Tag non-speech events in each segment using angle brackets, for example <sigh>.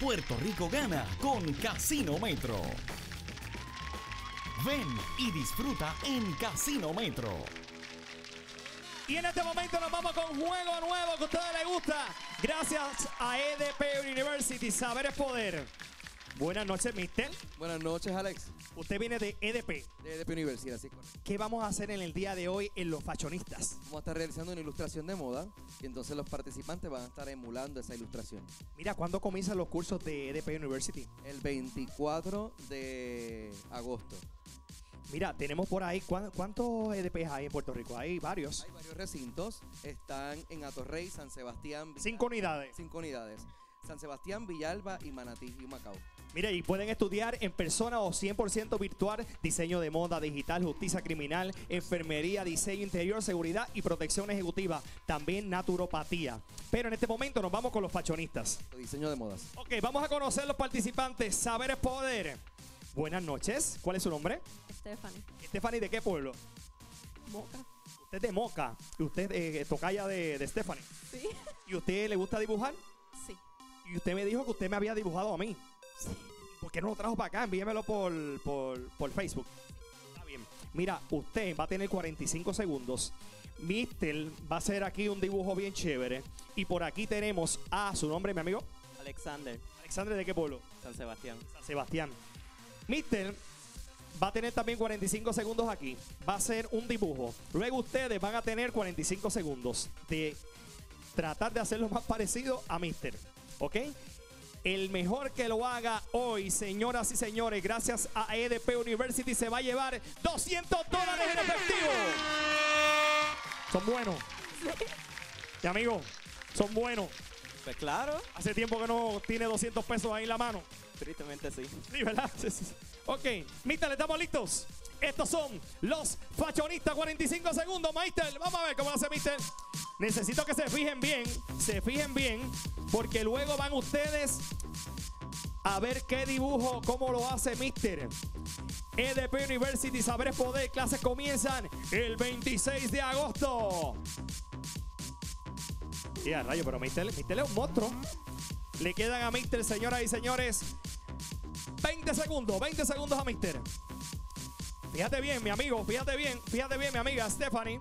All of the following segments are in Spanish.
Puerto Rico gana con Casino Metro. Ven y disfruta en Casino Metro. Y en este momento nos vamos con juego nuevo que a ustedes les gusta. Gracias a EDP University, Saber es Poder. Buenas noches, mister. Buenas noches, Alex. Usted viene de EDP. De EDP Universidad, es correcto. ¿Qué vamos a hacer en el día de hoy en Los Fashionistas? Vamos a estar realizando una ilustración de moda y entonces los participantes van a estar emulando esa ilustración. Mira, ¿cuándo comienzan los cursos de EDP University? El 24 de agosto. Mira, tenemos por ahí, ¿cuán- ¿cuántos EDPs hay en Puerto Rico? Hay varios. Hay varios recintos. Están en Atorrey, San Sebastián. Cinco unidades. Cinco unidades. San Sebastián, Villalba y Manatí y Macao. Mira, y pueden estudiar en persona o 100% virtual diseño de moda digital, justicia criminal, enfermería, diseño interior, seguridad y protección ejecutiva. También naturopatía. Pero en este momento nos vamos con los fachonistas. Diseño de modas. Ok, vamos a conocer los participantes. Saber es poder. Buenas noches. ¿Cuál es su nombre? Stephanie. Stephanie, ¿de qué pueblo? Moca. Usted es de Moca. Y usted eh, tocaya de, de Stephanie. Sí. ¿Y usted le gusta dibujar? Y usted me dijo que usted me había dibujado a mí. Sí. ¿Por qué no lo trajo para acá? Envíemelo por, por, por Facebook. Está bien. Mira, usted va a tener 45 segundos. Mister va a hacer aquí un dibujo bien chévere. Y por aquí tenemos a su nombre, mi amigo. Alexander, Alexandre, ¿de qué pueblo? San Sebastián. San Sebastián. Mister va a tener también 45 segundos aquí. Va a hacer un dibujo. Luego ustedes van a tener 45 segundos de tratar de hacerlo más parecido a Mister. ¿Ok? El mejor que lo haga hoy, señoras y señores, gracias a EDP University, se va a llevar 200 dólares en efectivo. Son buenos. Mi amigo, son buenos. Pues claro, Hace tiempo que no tiene 200 pesos ahí en la mano. tristemente sí. Sí, ¿verdad? Sí, sí, sí. Ok, Mister, ¿estamos listos? Estos son los fachonistas. 45 segundos, Mister. Vamos a ver cómo lo hace Mister. Necesito que se fijen bien, se fijen bien, porque luego van ustedes a ver qué dibujo, cómo lo hace Mister. EDP University Saberes Poder, clases comienzan el 26 de agosto. Y rayo, pero Mister, Mister es un monstruo. Le quedan a Mister, señoras y señores, 20 segundos, 20 segundos a Mister. Fíjate bien, mi amigo, fíjate bien, fíjate bien, mi amiga Stephanie.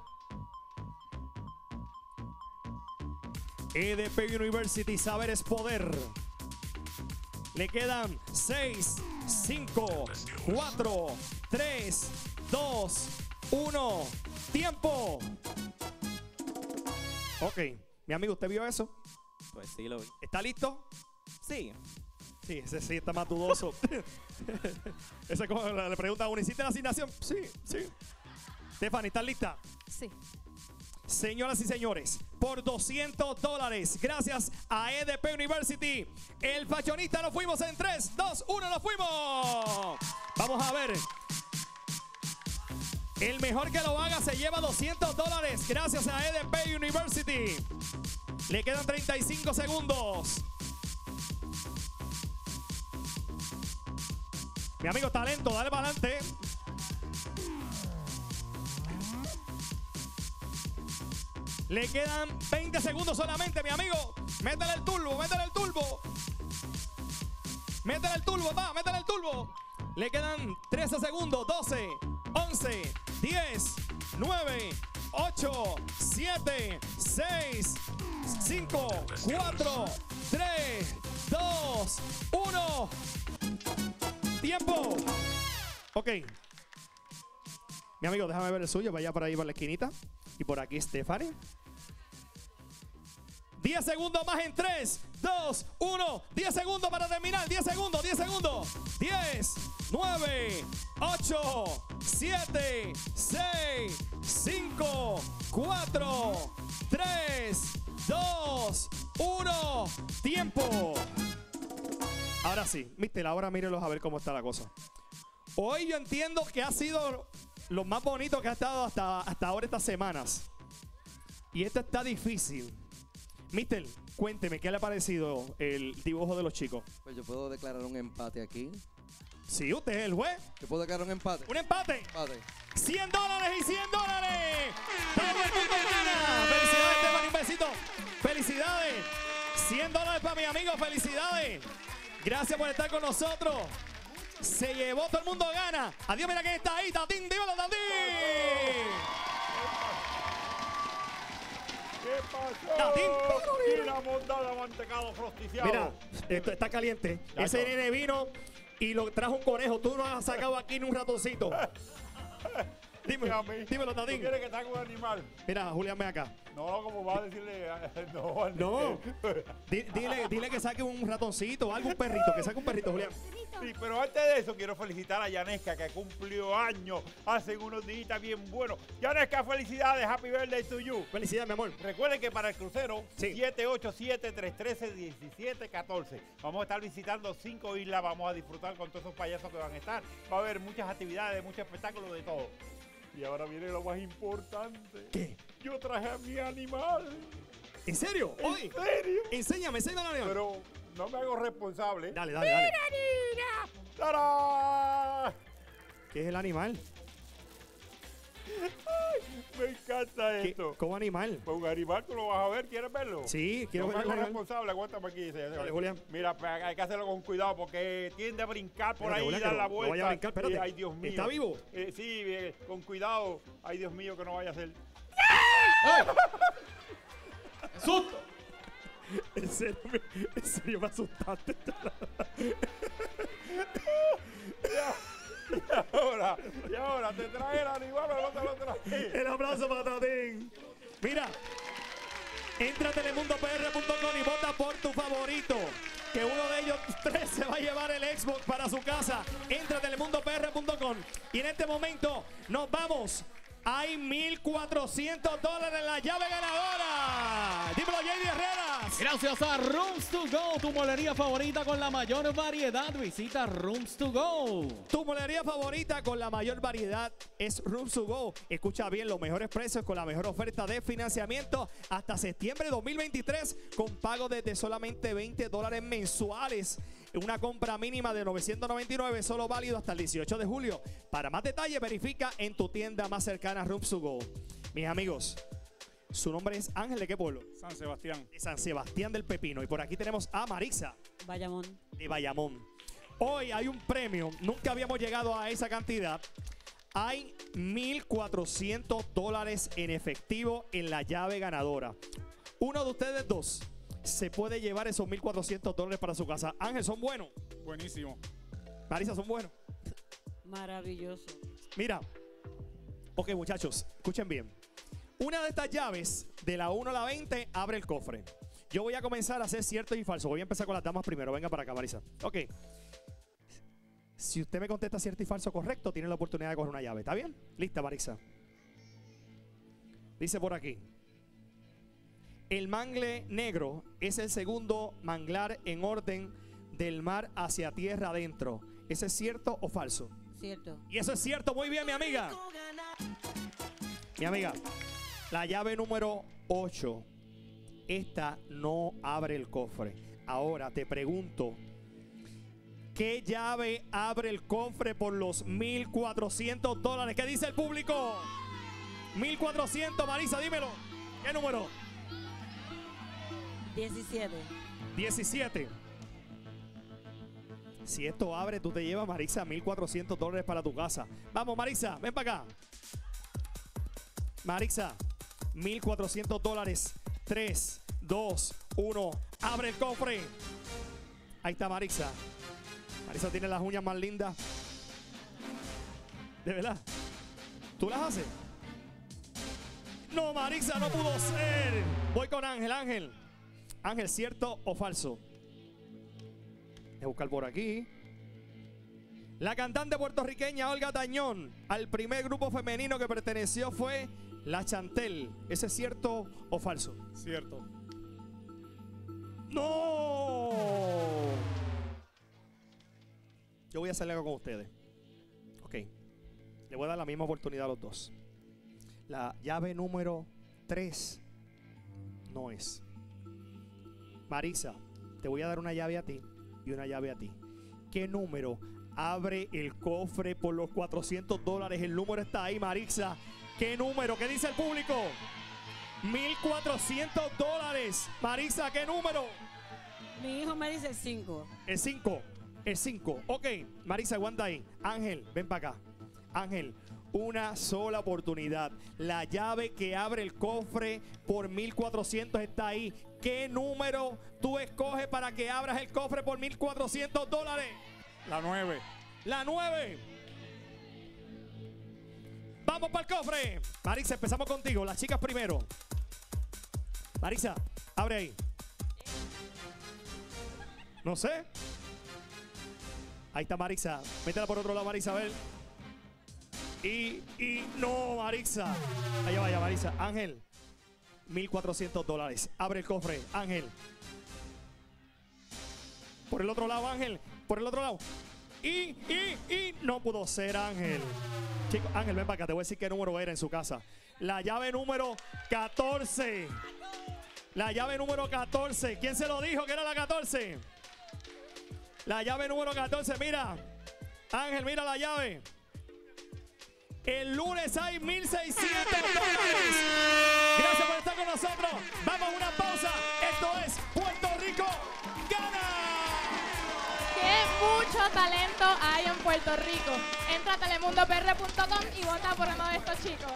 EDP University, saber es poder. Le quedan 6, 5, 4, 3, 2, 1. ¡Tiempo! Ok, mi amigo, ¿usted vio eso? Pues sí lo vi. ¿Está listo? Sí, Sí, ese sí está más dudoso. <laughs> ese es como le le pregunta a uno, ¿hiciste la asignación? Sí, sí. Stephanie, ¿estás lista? Sí. Señoras y señores, por 200 dólares, gracias a EDP University, el fashionista nos fuimos en 3, 2, 1, nos fuimos. Vamos a ver. El mejor que lo haga se lleva 200 dólares, gracias a EDP University. Le quedan 35 segundos. Mi amigo talento, dale para adelante. Le quedan 20 segundos solamente, mi amigo. Métele el turbo, métele el turbo. Métele el turbo, va, métele el turbo. Le quedan 13 segundos, 12, 11, 10, 9, 8, 7, 6, 5, 4, 3, 2, 1. Tiempo. Ok. Mi amigo, déjame ver el suyo. Vaya por ahí por la esquinita. Y por aquí Stephanie. 10 segundos más en 3, 2, 1. 10 segundos para terminar. 10 segundos, 10 segundos. 10, 9, 8, 7, 6, 5, 4, 3, 2, 1. Tiempo. Ahora sí, mister, ahora mírelos a ver cómo está la cosa. Hoy yo entiendo que ha sido lo más bonito que ha estado hasta, hasta ahora estas semanas. Y esto está difícil. Mister, cuénteme, ¿qué le ha parecido el dibujo de los chicos? Pues yo puedo declarar un empate aquí. Sí, usted es el juez. Yo puedo declarar un empate. Un empate. Empate. 100 dólares y 100 dólares. Mundo gana. Felicidades, Esteban, un besito. Felicidades. 100 dólares para mi amigo, felicidades. Gracias por estar con nosotros. Se llevó, todo el mundo gana. Adiós, mira quién está ahí. Tatín, dímelo, Tatín. ¿Qué pasó? Y la monda de mantecado frosticiado. Mira, esto está caliente. Ya Ese está. nene vino y lo trajo un conejo. Tú no has sacado aquí ni un ratoncito. <laughs> Dímelo, Dígame, dímelo, ¿Tú Tatín. quieres que te un animal? Mira, Julián, ven acá. No, como va a decirle. No, al- No. Di- dile, dile que saque un ratoncito o algo, un perrito. Que saque un perrito, Julián. Sí, pero antes de eso quiero felicitar a Yanesca que cumplió años hace unos días bien buenos. Yanesca, felicidades, happy birthday to you. Felicidades, mi amor. Recuerden que para el crucero, Sí. 787-313-1714. Vamos a estar visitando cinco islas, vamos a disfrutar con todos esos payasos que van a estar. Va a haber muchas actividades, muchos espectáculos, de todo. Y ahora viene lo más importante. ¿Qué? Yo traje a mi animal. ¿En serio? ¿En Hoy. serio? Enséñame, enséñame, León. Pero no me hago responsable. Dale, dale, dale. ¡Tarán! ¿Qué es el animal? Me encanta ¿Qué- esto. ¿Cómo animal? Pues un animal, tú lo vas a ver, ¿quieres verlo? Sí, quiero no ver me el hago animal. responsable, aguántame aquí. Dale, Julián. Mira, pues, hay que hacerlo con cuidado porque tiende a brincar por Espérate, ahí dar la no- no vuelta. vaya a brincar, espérate. Y, ay, Dios mío. ¿Está vivo? Eh, sí, eh, con cuidado. Ay, Dios mío, que no vaya a ser. ¡Susto! <laughs> En serio, en serio me asustaste. Y ahora, y ahora, ¿te trae el animal o no te lo trae? El abrazo para Tatín. Mira, entra a telemundopr.com y vota por tu favorito. Que uno de ellos <laughs> tres se va a llevar el Xbox para su casa. Entra a telemundopr.com. Y en este momento nos vamos. Hay 1.400 dólares en la llave ganadora. Dímelo, JD Gracias a Rooms to Go, tu molería favorita con la mayor variedad. Visita Rooms to Go. Tu molería favorita con la mayor variedad es Rooms to Go. Escucha bien los mejores precios con la mejor oferta de financiamiento hasta septiembre de 2023 con pago desde solamente 20 dólares mensuales. Una compra mínima de 999 solo válido hasta el 18 de julio. Para más detalles verifica en tu tienda más cercana Rooms to Go. Mis amigos, su nombre es Ángel de qué pueblo? San Sebastián. De San Sebastián del Pepino. Y por aquí tenemos a Marisa Bayamón. de Bayamón. Hoy hay un premio, nunca habíamos llegado a esa cantidad. Hay 1.400 dólares en efectivo en la llave ganadora. Uno de ustedes dos se puede llevar esos 1.400 dólares para su casa. Ángel, ¿son buenos? Buenísimo. Marisa, ¿son buenos? Maravilloso. Mira. Ok, muchachos, escuchen bien. Una de estas llaves, de la 1 a la 20, abre el cofre. Yo voy a comenzar a hacer cierto y falso. Voy a empezar con las damas primero. Venga para acá, Marisa. Ok. Si usted me contesta cierto y falso correcto, tiene la oportunidad de coger una llave. ¿Está bien? Lista, Marisa. Dice por aquí. El mangle negro es el segundo manglar en orden del mar hacia tierra adentro. ¿Eso es cierto o falso? Cierto. Y eso es cierto, muy bien, mi amiga. Mi amiga, la llave número 8. Esta no abre el cofre. Ahora te pregunto, ¿qué llave abre el cofre por los 1.400 dólares? ¿Qué dice el público? 1.400, Marisa, dímelo. ¿Qué número? 17. 17. Si esto abre, tú te llevas, Marisa, 1.400 dólares para tu casa. Vamos, Marisa, ven para acá. Marisa, 1.400 dólares. 3, 2, 1. Abre el cofre. Ahí está Marisa. Marisa tiene las uñas más lindas. ¿De verdad? ¿Tú las haces? No, Marisa, no pudo ser. Voy con Ángel, Ángel. Ángel, ¿cierto o falso? Voy a buscar por aquí. La cantante puertorriqueña Olga Tañón al primer grupo femenino que perteneció fue La Chantel. ¿Ese es cierto o falso? Cierto. ¡No! Yo voy a hacer algo con ustedes. Ok. Le voy a dar la misma oportunidad a los dos. La llave número 3 no es. Marisa, te voy a dar una llave a ti y una llave a ti. ¿Qué número abre el cofre por los 400 dólares? El número está ahí, Marisa. ¿Qué número? ¿Qué dice el público? 1400 dólares. Marisa, ¿qué número? Mi hijo me dice 5. El 5. El 5. Ok, Marisa, aguanta ahí. Ángel, ven para acá. Ángel, una sola oportunidad. La llave que abre el cofre por 1400 está ahí. ¿Qué número tú escoges para que abras el cofre por 1400 dólares? La 9. La 9. Vamos para el cofre. Marisa, empezamos contigo. Las chicas primero. Marisa, abre ahí. No sé. Ahí está Marisa. Métela por otro lado, Marisa, a ver. Y, y no, Marisa. Allá vaya, Marisa. Ángel. 1400 dólares. Abre el cofre, Ángel. Por el otro lado, Ángel. Por el otro lado. Y, y, y no pudo ser Ángel. Chicos, Ángel, ven para acá. Te voy a decir qué número era en su casa. La llave número 14. La llave número 14. ¿Quién se lo dijo que era la 14? La llave número 14. Mira. Ángel, mira la llave. El lunes hay 1600 dólares. Gracias por estar con nosotros. Vamos a una pausa. Talento hay en Puerto Rico. Entra a telemundopr.com y vota por uno de estos chicos.